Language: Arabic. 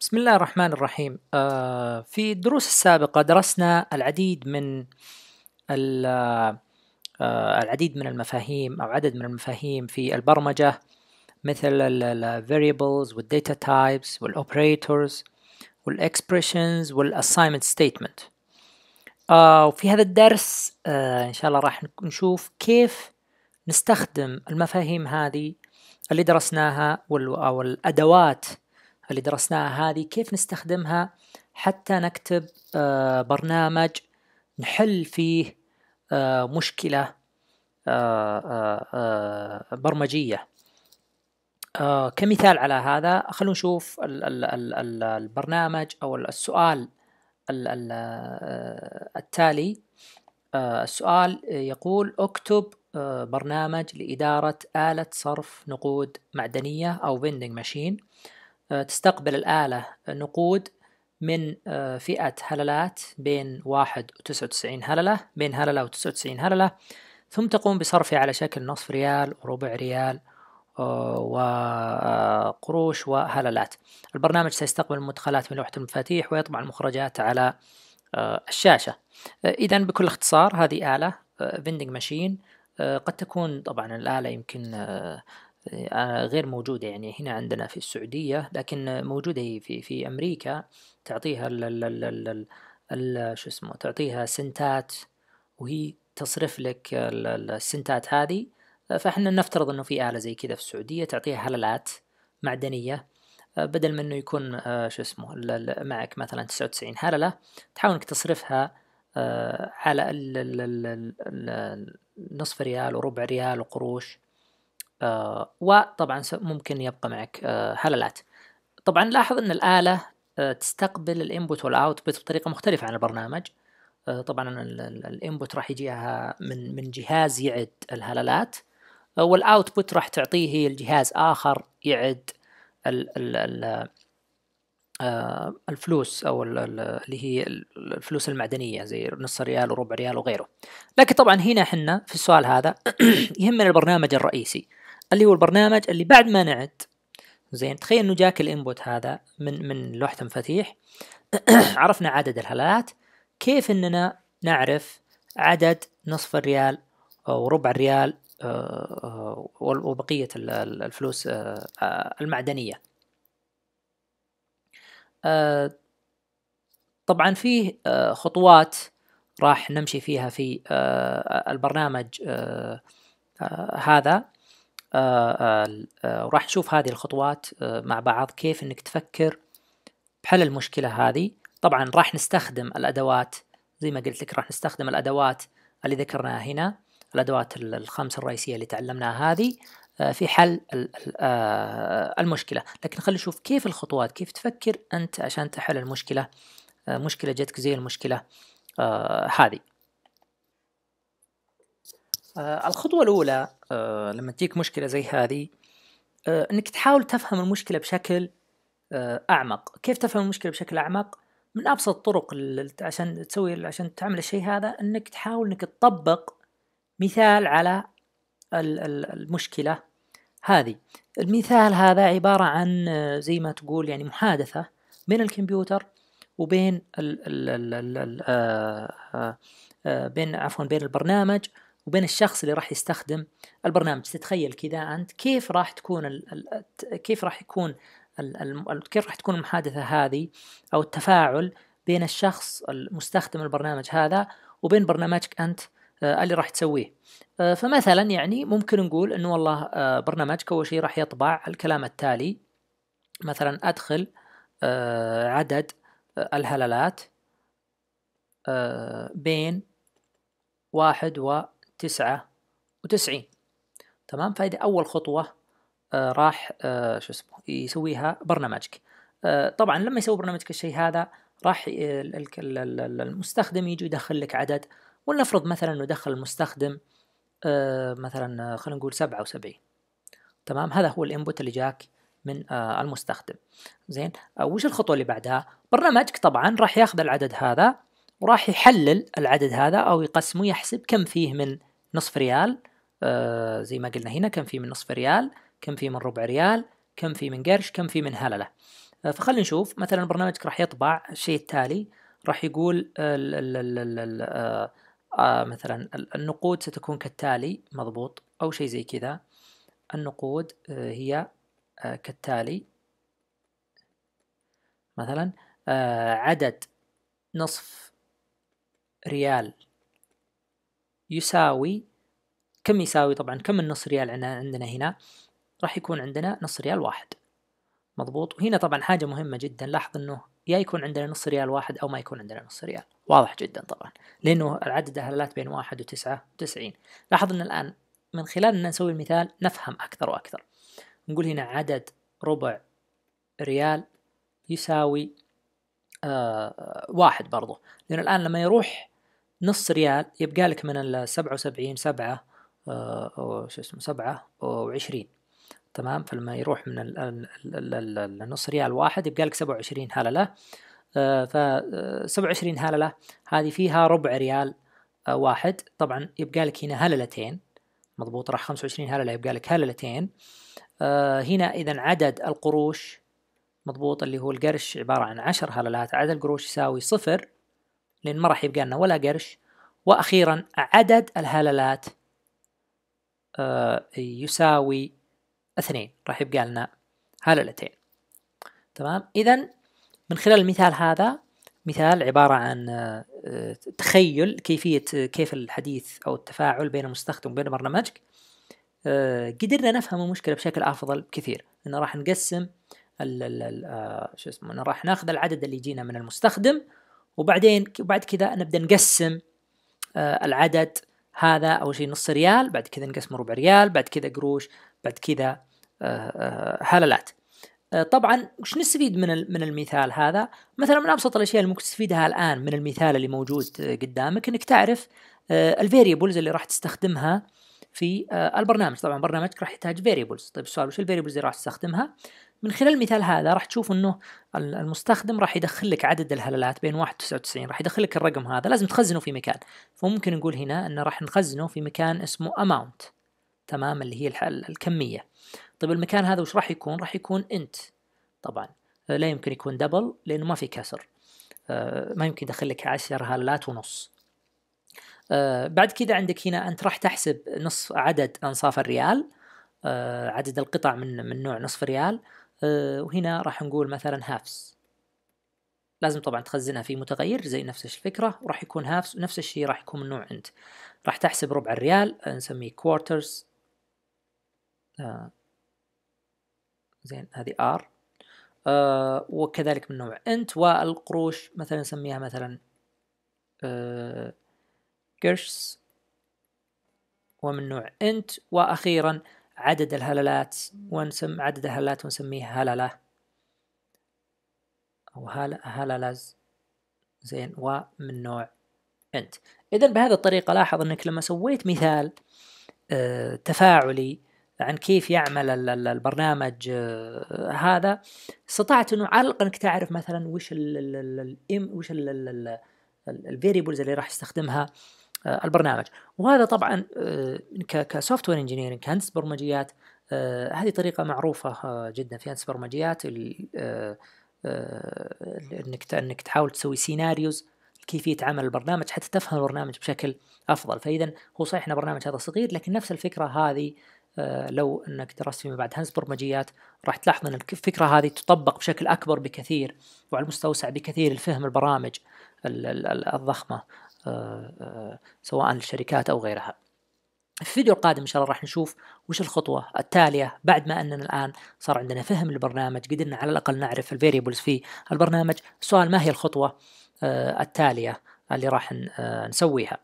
بسم الله الرحمن الرحيم. آه، في الدروس السابقة درسنا العديد من آه، العديد من المفاهيم أو عدد من المفاهيم في البرمجة مثل ال variables وال data types وال operators وال expressions وال assignment statement. آه، وفي هذا الدرس إن شاء الله راح نشوف كيف نستخدم المفاهيم هذه اللي درسناها أو الأدوات اللي درسناها هذه كيف نستخدمها حتى نكتب آه، برنامج نحل فيه آه، مشكلة آه، برمجية. كمثال على هذا خلونا نشوف البرنامج أو السؤال التالي. السؤال يقول اكتب برنامج لإدارة آلة صرف نقود معدنية أو vending آه، تستقبل الآلة نقود من آه، فئة هللات بين واحد وتسعة وتسعين هللة بين هللة وتسعة وتسعين هللة ثم تقوم بصرفها على شكل نصف ريال وربع ريال آه، وقروش وهللات. البرنامج سيستقبل المدخلات من لوحة المفاتيح ويطبع المخرجات على الشاشة. إذا بكل اختصار هذه آلة فيندنج ماشين قد تكون طبعا الآلة يمكن آه، غير موجودة يعني هنا عندنا في السعودية لكن موجودة في في أمريكا تعطيها ال ال ال ال شو اسمه تعطيها سنتات وهي تصرف لك السنتات هذه فاحنا نفترض انه في آلة زي كذا في السعودية تعطيها هللات معدنية آه، بدل من انه يكون آه، شو اسمه معك مثلا 99 هللة تحاول انك تصرفها على نصف ريال وربع ريال وقروش آه وطبعا ممكن يبقى معك آه هللات طبعا لاحظ إن الآلة آه تستقبل ال input وال output بطريقة مختلفة عن البرنامج. آه طبعا الإنبوت راح يجيها من من جهاز يعد الهللات آه والأوتبوت راح تعطيه الجهاز آخر يعد ال ال ال آه الفلوس أو اللي هي الفلوس المعدنية زي نص ريال وربع ريال وغيره. لكن طبعا هنا إحنا في السؤال هذا يهمنا البرنامج الرئيسي. اللي هو البرنامج اللي بعد ما نعد. زين تخيل إنه جاك الإنبوت هذا من من لوحة مفاتيح. عرفنا عدد الهلات كيف إننا نعرف عدد نصف الريال وربع الريال آه، آه، وبقية الفلوس آه، المعدنية؟ طبعا فيه خطوات راح نمشي فيها في البرنامج هذا. آه، آه، آه، وراح نشوف هذه الخطوات مع بعض كيف إنك تفكر بحل المشكلة هذه. طبعا راح نستخدم الأدوات زي ما قلت لك راح نستخدم الأدوات اللي ذكرناها هنا الأدوات الخمس الرئيسية اللي تعلمناها هذه في حل المشكلة. لكن خلينا نشوف كيف الخطوات كيف تفكر أنت عشان تحل المشكلة مشكلة جتك زي المشكلة هذه. الخطوة الأولى آه لما تجيك مشكلة زي هذه آه إنك تحاول تفهم المشكلة بشكل آه أعمق، كيف تفهم المشكلة بشكل أعمق؟ من أبسط الطرق عشان تسوي عشان تعمل الشيء هذا إنك تحاول إنك تطبق مثال على المشكلة هذه، المثال هذا عبارة عن آه، زي ما تقول يعني محادثة بين الكمبيوتر وبين ال ال ال ال آه، بين عفوا بين البرنامج وبين الشخص اللي راح يستخدم البرنامج. تتخيل كذا أنت كيف راح تكون ال كيف راح يكون ال كيف راح تكون المحادثة هذه أو التفاعل بين الشخص المستخدم البرنامج هذا وبين برنامجك أنت آه، اللي راح تسويه. آه، فمثلا يعني ممكن نقول إنه والله آه، برنامجك أول شيء راح يطبع الكلام التالي. مثلا أدخل عدد الهلالات بين واحد و تسعة وتسعين. تمام؟ فهذه أول خطوة آه راح آه شو اسمه يسويها برنامجك. آه طبعا لما يسوي برنامجك الشيء هذا راح المستخدم يجي يدخل لك عدد. ولنفرض مثلا إنه دخل المستخدم آه مثلا خلينا نقول سبعة وسبعين. تمام؟ هذا هو الإنبوت اللي جاك من آه المستخدم. زين؟ آه وش الخطوة اللي بعدها؟ برنامجك طبعا راح ياخذ العدد هذا وراح يحلل العدد هذا أو يقسمه يحسب كم فيه من نصف ريال آه زي ما قلنا هنا كم في من نصف ريال كم في من ربع ريال كم في من قرش كم في من هللة. فخلينا نشوف مثلا برنامجك راح يطبع الشيء التالي راح يقول آه آه مثلا النقود ستكون كالتالي مضبوط أو شيء زي كذا. النقود آه هي آه كالتالي. مثلا آه عدد نصف ريال يساوي كم يساوي طبعا؟ كم النص ريال عندنا هنا؟ راح يكون عندنا نص ريال واحد. مضبوط؟ وهنا طبعا حاجة مهمة جدا. لاحظ إنه يا يكون عندنا نص ريال واحد أو ما يكون عندنا نص ريال. واضح جدا طبعا. لأنه العدد هلالات بين واحد وتسعة وتسعين لاحظ إن الآن من خلال إن نسوي المثال نفهم أكثر وأكثر. نقول هنا عدد ربع ريال يساوي آه واحد برضو. لأن الآن لما يروح نص ريال يبقى لك من السبعة وسبعين سبعة آه شو اسمه سبعة وعشرين. تمام؟ فلما يروح من النص ريال واحد يبقى لك سبعة وعشرين هللة آه ف آه، سبعة وعشرين هللة هذه فيها ربع ريال آه واحد. طبعا يبقى لك هنا هللتين. مضبوط؟ راح خمسة وعشرين هللة يبقى لك هللتين. آه هنا إذا عدد القروش مضبوط؟ اللي هو القرش عبارة عن عشر هللات عدد القروش يساوي صفر. لأن ما راح يبقى لنا ولا قرش. وأخيرا عدد الهللات آه يساوي اثنين راح يبقى لنا هللتين تمام؟ إذا من خلال المثال هذا مثال عبارة عن آه تخيل كيفية كيف الحديث أو التفاعل بين المستخدم وبين برنامجك آه قدرنا نفهم المشكلة بشكل أفضل بكثير. إن راح نقسم شو اسمه راح ناخذ العدد اللي يجينا من المستخدم وبعدين بعد كذا نبدأ نقسم آه، العدد هذا أول شيء نص ريال بعد كذا نقسمه ربع ريال بعد كذا قروش بعد كذا آه، هللات طبعا وش نستفيد من من المثال هذا؟ مثلا من أبسط الأشياء اللي ممكن تستفيدها الآن من المثال اللي موجود قدامك إنك تعرف ال variables اللي راح تستخدمها في البرنامج. طبعا برنامجك راح يحتاج variables طيب السؤال وش ال variables اللي راح تستخدمها؟ من خلال المثال هذا راح تشوف إنه المستخدم راح يدخل لك عدد الهلالات بين 1 و 99 راح يدخل لك الرقم هذا. لازم تخزنه في مكان. فممكن نقول هنا إنه راح نخزنه في مكان اسمه amount. تمام؟ اللي هي الكمية. طيب المكان هذا وش راح يكون؟ راح يكون int طبعا. لا يمكن يكون double لأنه ما في كسر. آه، ما يمكن يدخل لك 10 هلالات ونص. آه، بعد كذا عندك هنا أنت راح تحسب نصف عدد أنصاف الريال آه، عدد القطع من من نوع نصف ريال آه، وهنا راح نقول مثلا halves لازم طبعا تخزنها في متغير زي نفس الفكرة وراح يكون halves ونفس الشيء راح يكون من نوع int. راح تحسب ربع الريال آه، نسميه quarters آه زين هذه ار آه وكذلك من نوع int والقروش مثلا نسميها مثلا آه قرش ومن نوع int وأخيرا عدد الهلالات ونسم عدد الهلالات ونسميه هللة أو هل هللز زين ومن نوع int. إذا بهذه الطريقة لاحظ أنك لما سويت مثال آه، تفاعلي عن كيف يعمل البرنامج آه، هذا استطعت إنه على إنك تعرف مثلا وش ال وش ال variables اللي راح يستخدمها البرنامج. وهذا طبعا آه، ك software engineering كهندسة برمجيات آه، هذه طريقة معروفة جدا في هندسة برمجيات إنك إنك تحاول تسوي scenarios كيفيه عمل البرنامج حتى تفهم البرنامج بشكل أفضل. فاذا هو صحيح إن البرنامج هذا صغير لكن نفس الفكرة هذه لو إنك درست فيما بعد هندسة برمجيات راح تلاحظ إن الفكرة هذه تطبق بشكل أكبر بكثير وعلى المستوى اوسع بكثير لفهم البرامج الضخمه آه، آه، سواء للشركات أو غيرها. في الفيديو القادم إن شاء الله راح نشوف وش الخطوة التالية بعد ما أننا الآن صار عندنا فهم للبرنامج قدرنا على الأقل نعرف الفاريبلز في البرنامج السؤال ما هي الخطوة آه، التالية اللي راح نسويها